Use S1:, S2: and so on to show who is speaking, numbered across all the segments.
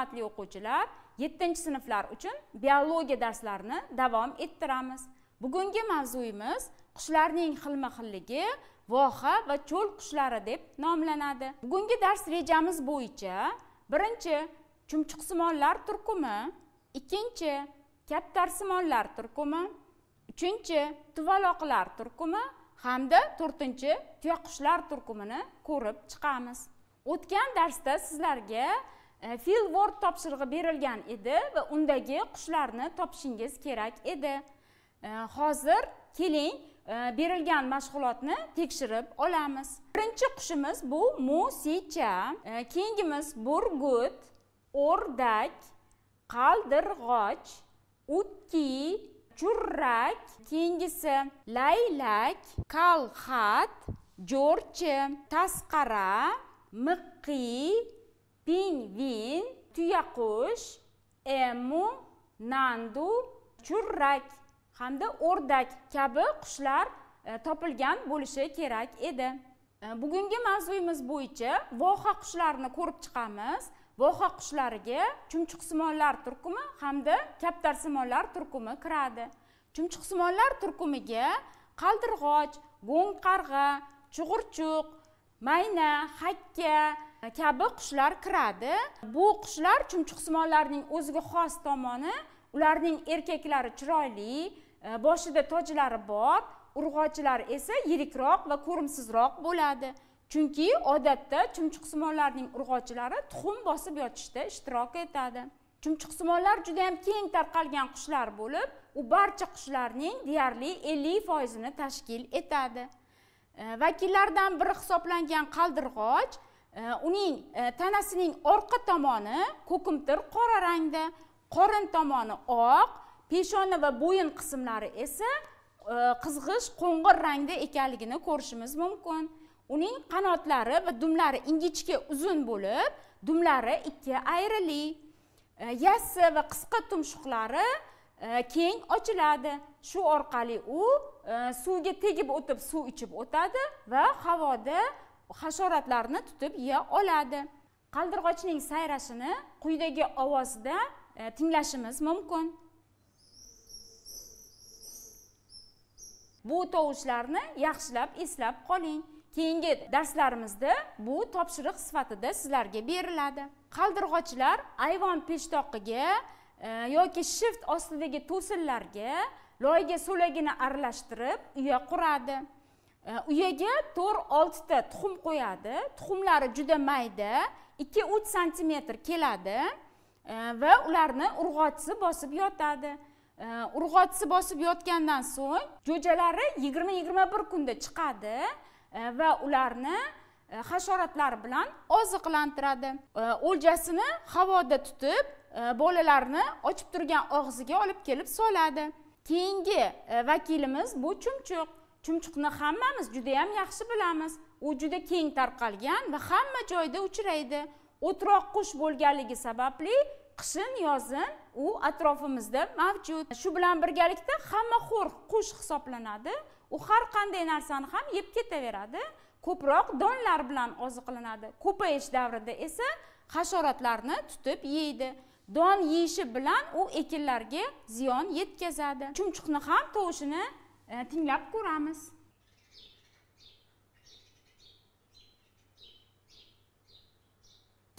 S1: hurmatli o'quvchilar 7 sinflar uchun biologiya darslarini davom ettiramiz. Bugungi mavzuyimiz qushlarning xilma xilligi voha va cho'l qushlari deb nomlanadi. Bugungi dars rejamiz bo'yicha birinchi chumchuqsimonlar turkumi ikkinchi kaptarsimonlar turkumi uchinchi tuvaloqlar turkumi hamda to'rtinchi tuyaqushlar turkumini ko'rib chiqamiz. O'tgan darsda sizlarga E, fil word topshirig'i berilgan edi va undagi qushlarni topishingiz kerak edi. E, hozir keling e, berilgan mashg'ulotni tekshirib olamiz. Birinchi qushimiz bu musicha. Keyingimiz burgut o'rdak qaldirg'och utki churrak keyingisi laylak kalxat jo'rchi tasqara miqqiy pingvin tuyaqush emu nandu churrak hamda o'rdak kabi qushlar e, topilgan bo'lishi kerak edi. E, bugungi mavzuyimiz bo'yicha voha qushlarini ko'rib chiqamiz. Voha qushlariga chumchuqsimonlar turkumi hamda kaptarsimonlar turkumi kiradi. Chumchuqsimonlar turkumiga qaldirg'och go'ng qarg'a chug'urchuq mayna hakka E, kabi qushlar kiradi. Bu qushlar chumchuqsimonlarning o'ziga xos tomoni ularning erkaklari chiroyli e, boshida tojlari bor urg'ochilari esa yirikroq va ko'rimsizroq bo'ladi. Chunki odatda chumchuqsimonlarning urg'ochilari tuxum bosib yotishda ishtirok etadi. Chumchuqsimonlar juda yam keng tarqalgan qushlar bo'lib u barcha qushlarning deyarli ellik foizini tashkil etadi. E, vakillardan biri hisoblangan qaldirg'och Э, uning э, tanasining orqa tomoni ko'kimtir qora rangda qorin tomoni oq peshona va bo'yin qismlari esa e, qizg'ish qo'ng'ir rangda ekanligini ko'rishimiz mumkin. Uning qanotlari va dumlari ingichka uzun bo'lib dumlari ikki ayrili. E, yassi va qisqa tumshuqlari e, keng ochiladi. Shu orqali u suvga tegib o'tib suv ichib o'tadi va havoda hasharotlarni tutib yeya oladi. Qaldirg'ochning sayrashini quyidagi ovozda e, tinglashimiz mumkin. Bu tovushlarni yaxshilab eslab qoling. Keyingi darslarimizda bu topshiriq sifatida sizlarga beriladi. Qaldirg'ochlar ayvon peshtoqiga e, yoki shift ostidagi to'sinlarga loyga so'lagini aralashtirib uya quradi. Э, uyaga to'rt oltita tuxum qo'yadi. Tuxumlari juda mayda. Ikki uch santimetr keladi. Э, va ularni urg'ochisi bosib yotadi. Э, urg'ochisi bosib yotgandan so'ng jo'jalari yigirma yigirma bir kunda chiqadi. Va ularni hasharotlar bilan oziqlantiradi. O'ljasini havoda tutib bolalarni ochib turgan og'ziga olib kelib soladi. Keyingi e, vakilimiz bu chumchuq. Chumchuqni hammamiz juda yam yaxshi bilamiz. U juda keng tarqalgan va hamma joyda uchraydi. O'troq qush bo'lganligi sababli qishin yozin u atrofimizda mavjud. Shu bilan birgalikda hammaxo'r qush hisoblanadi. U har qanday narsani ham yeb ketaveradi. Ko'proq donlar bilan oziqlanadi. Ko'payish davrida esa hasharotlarni tutib yeydi. Don yeyishi bilan u ekinlarga ziyon yetkazadi. Chumchuqni ham tovushini Э, tinglab ko'ramiz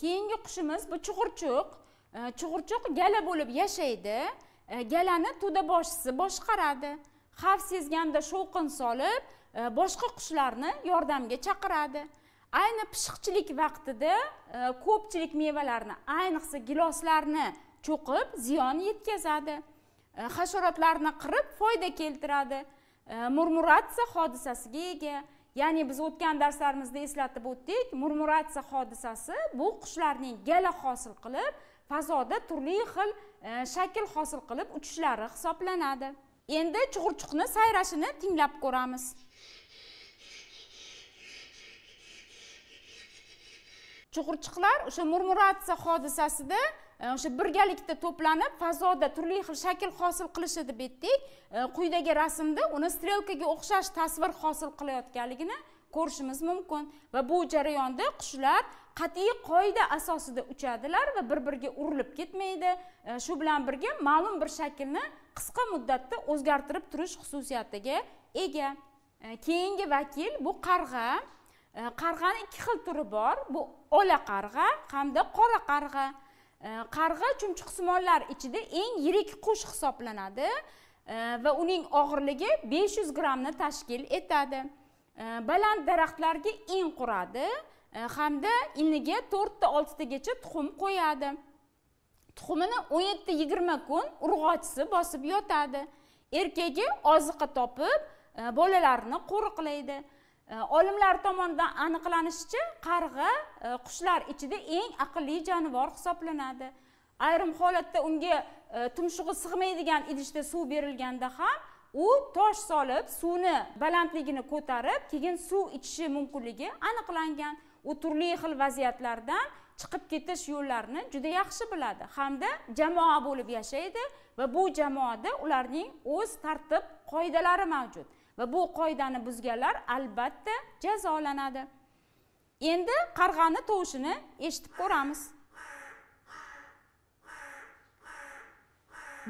S1: keyingi qushimiz bu chug'urchuq э, chug'urchuq gala bo'lib yashaydi. Э, galani to'da boshchisi boshqaradi. Xavf sezganda shovqin solib boshqa qushlarni yordamga chaqiradi. Ayni pishiqchilik vaqtida ko'pchilik mevalarni ayniqsa giloslarni cho'qib ziyon yetkazadi. Hasharotlarni qirib foyda keltiradi. Murmuratsiya hodisasiga ega ya'ni biz o'tgan darslarimizda eslatib o'tdik murmuratsiya hodisasi bu qushlarning gala hosil qilib fazoda turli xil shakl hosil qilib uchishlari hisoblanadi endi chug'urchuqni sayrashini tinglab ko'ramiz chug'urchuqlar o'sha murmuratsiya hodisasida o'sha birgalikda to'planib fazoda turli xil shakl hosil qilishi deb aytdik. Quyidagi rasmda uni strelkaga o'xshash tasvir hosil qilayotganligini ko'rishimiz mumkin. Va bu jarayonda qushlar qat'iy qoida asosida uchadilar va bir biriga urilib ketmaydi. Shu bilan birga ma'lum bir shaklni qisqa muddatda o'zgartirib turish xususiyatiga ega. Keyingi vakil bu qarg'a. Qarg'ani ikki xil turi bor. Bu ola qarg'a hamda qora qarg'a. Э, qarg'a chumchuqsimonlar ichida eng yirik qush hisoblanadi e, va uning og'irligi 500 grammni tashkil etadi. E, baland daraxtlarga in quradi e, hamda iniga to'rtta oltitagacha tuxum qo'yadi. Tuxumini o'n yetti yigirma kun urg'ochisi bosib yotadi. Erkagi oziqa topib bolalarini qo'riqlaydi. Olimlar tomonidan aniqlanishicha qarg'a e, qushlar ichida eng aqlli jonivor hisoblanadi. Ayrim holatda unga e, tumshug'i sig'maydigan idishda suv berilganda ham u tosh solib suvni balandligini ko'tarib keyin suv ichishi mumkinligi aniqlangan. U turli xil vaziyatlardan chiqib ketish yo'llarini juda yaxshi biladi. Hamda jamoa bo'lib yashaydi va bu jamoada ularning o'z tartib qoidalari mavjud. Va bu qoidani buzganlar albatta jazolanadi. Endi qarg'ani tovushini eshitib ko'ramiz.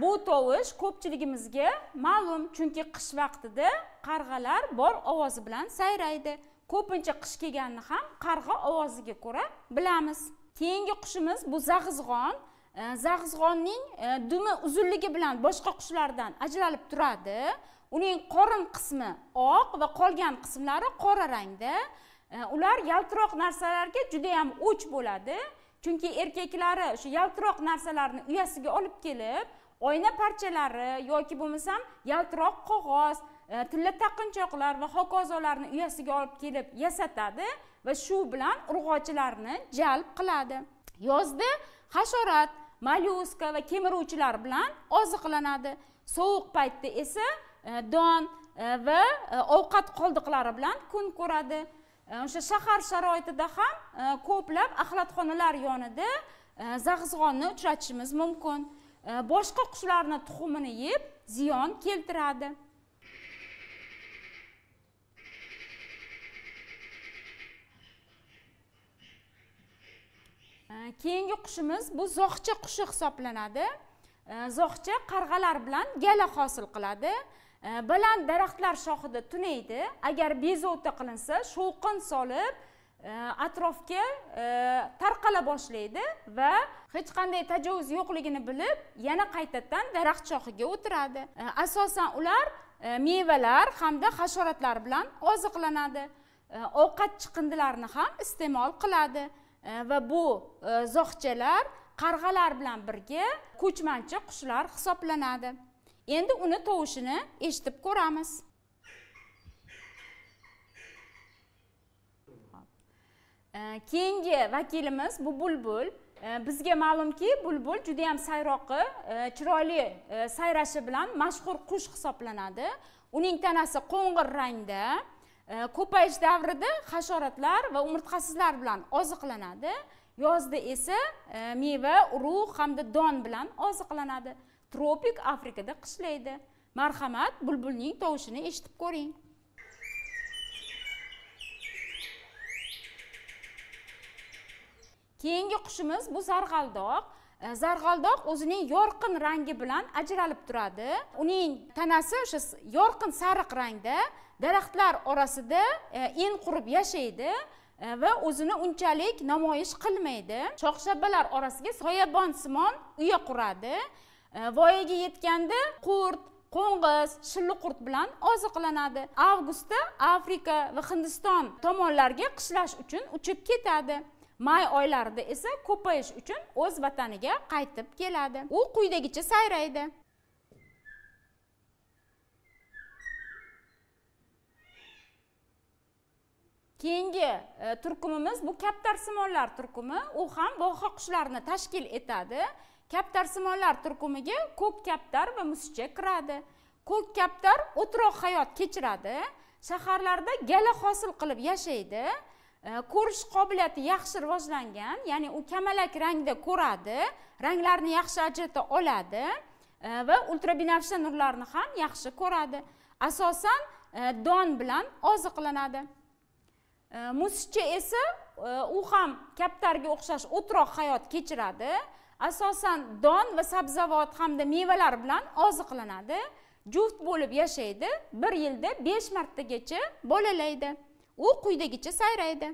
S1: Bu tovush ko'pchiligimizga ma'lum chunki qish vaqtida qarg'alar bor ovozi bilan sayraydi. Ko'pincha qish kelganini ham qarg'a ovoziga ko'ra bilamiz. Keyingi qushimiz bu zag'izg'on. E, zag'izg'onning e, dumi uzunligi bilan boshqa qushlardan ajralib turadi. Uning qorin qismi oq va qolgan qismlari qora rangda. E, ular yaltiroq narsalarga judayam o'ch bo'ladi. Chunki erkaklari shu yaltiroq narsalarni uyasiga olib kelib oyna parchalari yoki bo'lmasam yaltiroq qog'oz e, tilla taqinchoqlar va hokazolarni uyasiga olib kelib yasatadi va shu bilan urg'ochilarni jalb qiladi. Yozda hasharot mollyuska va kemiruvchilar bilan oziqlanadi. Sovuq paytda esa E, don e, va e, ovqat qoldiqlari bilan kun ko'radi. O'sha shahar sharoitida ham ko'plab axlatxonalar yonida zag'izg'onni uchratishimiz mumkin. Boshqa qushlarni tuxumini yeb ziyon keltiradi. Keyingi qushimiz bu zog'cha qushi hisoblanadi. Zog'cha qarg'alar bilan gala hosil qiladi. Э, baland daraxtlar shoxida tunaydi. Agar bezovta qilinsa shovqin solib e, atrofga e, tarqala boshlaydi va hech qanday tajovuz yo'qligini bilib yana qaytadan daraxt shoxiga o'tiradi. E, asosan ular mevalar hamda hasharotlar bilan oziqlanadi. Ovqat chiqindilarini ham iste'mol qiladi. Va bu zog'chalar qarg'alar bilan birga ko'chmanchi qushlar hisoblanadi. Endi uni tovushini eshitib ko'ramiz. E, keyingi vakilimiz bu bulbul. E, bizga ma'lumki bulbul juda yam sayroqi e, chiroyli sayrashi bilan mashhur qush hisoblanadi. Uning tanasi qo'ng'ir rangda ko'payish davrida hasharotlar va umurtqasizlar bilan oziqlanadi. Yozda esa meva urug' hamda don bilan oziqlanadi. Tropik afrikada qishlaydi. Marhamat bulbulning tovushini eshitib ko'ring. Keyingi qushimiz bu zarg'aldoq. E, zarg'aldoq o'zining yorqin rangi bilan ajralib turadi. Uning tanasi o'sha yorqin sariq rangda daraxtlar orasida e, in qurib yashaydi e, va o'zini unchalik namoyish qilmaydi. Shox shabbalar orasiga soyabonsimon uya quradi. E, voyaga yetganda qurt qo'ng'iz shilliqurt bilan oziqlanadi. Avgustda afrika va hindiston tomonlarga qishlash uchun uchib ketadi. May oylarida esa ko'payish uchun o'z vataniga qaytib keladi. U quyidagicha sayraydi. Keyingi e, turkumimiz bu kaptarsimonlar turkumi. U ham voha qushlarini tashkil etadi. Kaptarsimonlar turkumiga ko'k kaptar va musicha kiradi. Ko'k kaptar o'troq hayot kechiradi. Shaharlarda gala hosil qilib yashaydi. Ko'rish qobiliyati yaxshi rivojlangan ya'ni u kamalak rangda ko'radi ranglarni yaxshi ajrata oladi va ultrabinafsha nurlarni ham yaxshi ko'radi. Asosan don bilan oziqlanadi. Musicha esa u ham kaptarga o'xshash o'troq hayot kechiradi. Asosan don va sabzavot hamda mevalar bilan oziqlanadi. Juft bo'lib yashaydi. Bir yilda besh martagacha bolalaydi. U quyidagicha sayraydi.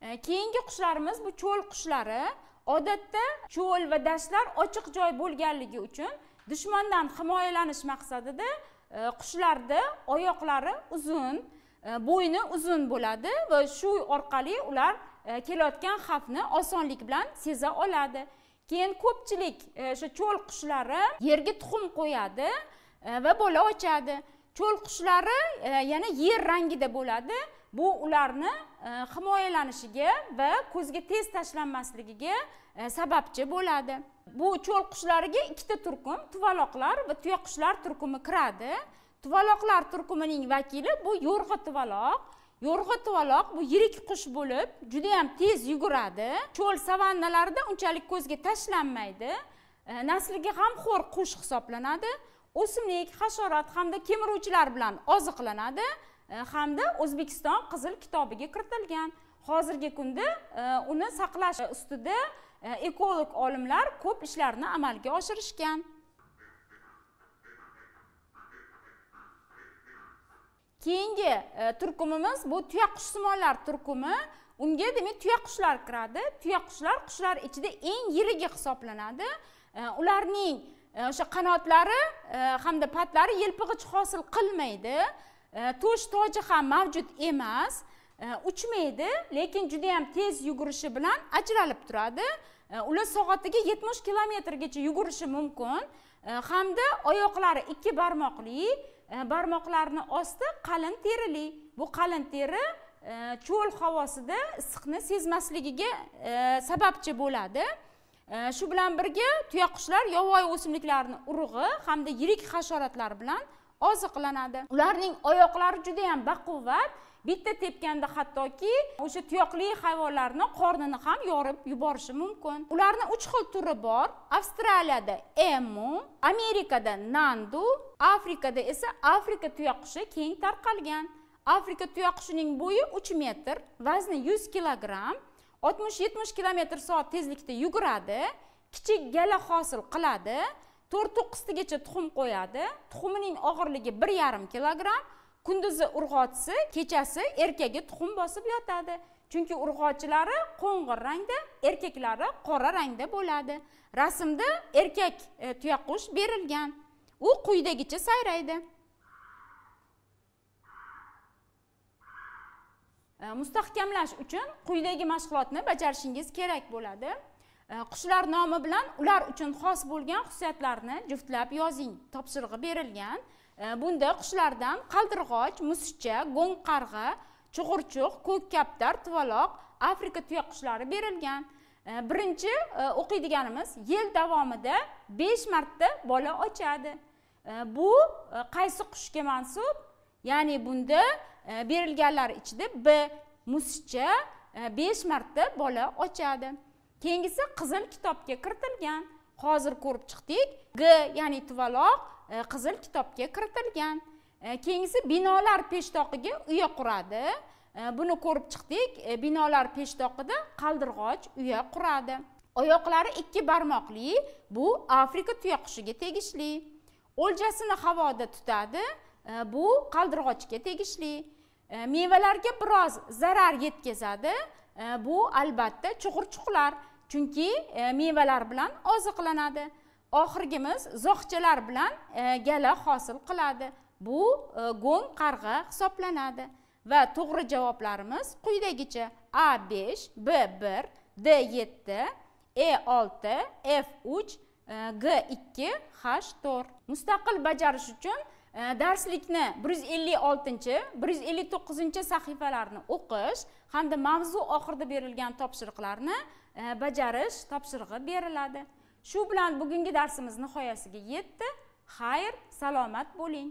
S1: E, keyingi qushlarimiz bu cho'l qushlari. Odatda cho'l va dashtlar ochiq joy bo'lganligi uchun dushmandan himoyalanish maqsadida e, qushlarda oyoqlari uzun. Э, bo'yni uzun bo'ladi va shu orqali ular e, kelayotgan xavfni osonlik bilan seza oladi. Keyin ko'pchilik e, o'sha cho'l qushlari yerga tuxum qo'yadi e, va bola ochadi. Cho'l qushlari yana yer rangida bo'ladi. Bu ularni himoyalanishiga va ko'zga tez tashlanmasligiga sababchi bo'ladi. Bu cho'l qushlariga ikkita turkum tuvaloqlar va tuyaqushlar turkumi kiradi. Tuvaloqlar turkumining vakili bu yo'rg'a tuvaloq. Yo'rg'a tuvaloq bu yirik qush bo'lib judayam tez yuguradi. Cho'l savannalarida unchalik ko'zga tashlanmaydi. E, nasliga g'amxo'r qush hisoblanadi. O'simlik hasharot hamda kemiruvchilar bilan oziqlanadi. E, hamda o'zbekiston qizil kitobiga kiritilgan. Hozirgi kunda e, uni saqlash ustida e, ekolog olimlar ko'p ishlarni amalga oshirishgan. Keyingi e, turkumimiz bu tuyaqushsimonlar turkumi. Unga demak tuyaqushlar kiradi. Tuyaqushlar qushlar ichida eng yirigi hisoblanadi. E, ularning e, o'sha qanotlari hamda patlari yelpig'ich hosil qilmaydi. To'sh toji ham mavjud emas. Uchmaydi lekin juda yam tez yugurishi bilan ajralib turadi. Ular soatiga yetmish kilometrgacha yugurishi mumkin. Hamda oyoqlari ikki barmoqli. Э, barmoqlarni osti qalin terili. Bu qalin teri e, cho'l havosida issiqni sezmasligiga e, sababchi bo'ladi. E, shu bilan birga tuyaqushlar yovvoyi o'simliklarni urug'i hamda yirik hasharotlar bilan oziqlanadi. Ularning oyoqlari juda yam baquvvat. Bitta tepganda hattoki o'sha tuyoqli hayvonlarni qornini ham yorib yuborishi mumkin. Ularni uch xil turi bor. Avstraliyada emu amerikada nandu afrikada esa afrika tuyaqushi keng tarqalgan. Afrika tuyaqushining bo'yi uch metr vazni yuz kilogramm oltmish yetmish kilometr soat tezlikda yuguradi kichik gala hosil qiladi to'rt to'qqiztagacha tuxum qo'yadi tuxumining og'irligi bir yarim kilogramm kunduzi urg'ochisi kechasi erkagi tuxum bosib yotadi. Chunki urg'ochilari qo'ng'ir rangda erkaklari qora rangda bo'ladi. Rasmda erkak e, tuyaqush berilgan. U quyidagicha sayraydi. E, mustahkamlash uchun quyidagi mashg'ulotni bajarishingiz kerak bo'ladi. E, qushlar nomi bilan ular uchun xos bo'lgan xususiyatlarni juftlab yozing. Topshirig'i berilgan. Bunda qushlardan qaldirg'och musicha go'ng qarg'a chug'urchuq ko'k kaptar tuvaloq afrika tuyaqushlari berilgan birinchi o'qiydiganimiz yil davomida besh marta bola ochadi bu qaysi qushga mansub ya'ni bunda berilganlar ichida b musicha besh marta bola ochadi keyingisi qizil kitobga kiritilgan hozir ko'rib chiqdik g ya'ni tuvaloq E, qizil kitobga kiritilgan. E, Keyingisi binolar peshtoqiga uya quradi. E, buni ko'rib chiqdik. Binolar peshtoqida qaldirg'och uya quradi. Oyoqlari ikki barmoqli bu afrika tuyaqushiga tegishli. O'ljasini havoda tutadi bu qaldirg'ochga tegishli. Mevalarga biroz zarar yetkazadi bu albatta chug'urchuqlar chunki mevalar bilan oziqlanadi. Oxirgimiz zog'chalar bilan e, gala hosil qiladi. Bu e, go'ng qarg'a hisoblanadi. Va to'g'ri javoblarimiz quyidagicha a besh b bir d yetti e olti f uch e, g ikki h to'rt. Mustaqil bajarish uchun darslikni bir yuz ellik oltinchi bir yuz ellik to'qqizinchi sahifalarni o'qish hamda mavzu oxirida berilgan topshiriqlarni bajarish topshirig'i beriladi. Shu bilan bugungi darsimiz nihoyasiga yetdi. Xayr salomat bo'ling.